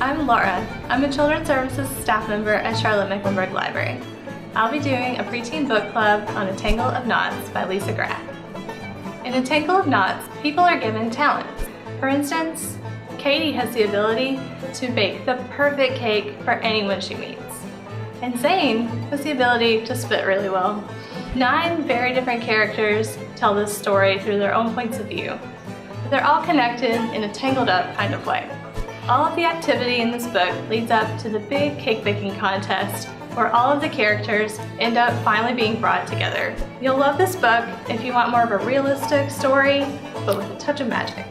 I'm Laura. I'm a Children's Services staff member at Charlotte Mecklenburg Library. I'll be doing a preteen book club on A Tangle of Knots by Lisa Graff. In A Tangle of Knots, people are given talents. For instance, Cady has the ability to bake the perfect cake for anyone she meets. And Zane has the ability to spit really well. Nine very different characters tell this story through their own points of view. But they're all connected in a tangled up kind of way. All of the activity in this book leads up to the big cake baking contest where all of the characters end up finally being brought together. You'll love this book if you want more of a realistic story, but with a touch of magic.